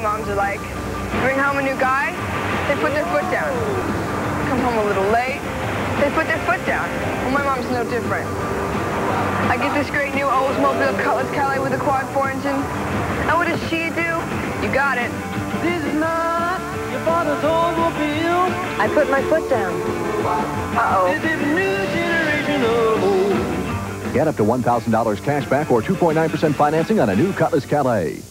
moms are like. Bring home a new guy, they put their foot down. Come home a little late, they put their foot down. Well, my mom's no different. I get this great new Oldsmobile Cutlass Calais with a quad four engine. And what does she do? You got it. This is not your father's Oldsmobile. I put my foot down. Uh-oh. This is new generation of. Get up to $1,000 cash back or 2.9% financing on a new Cutlass Calais.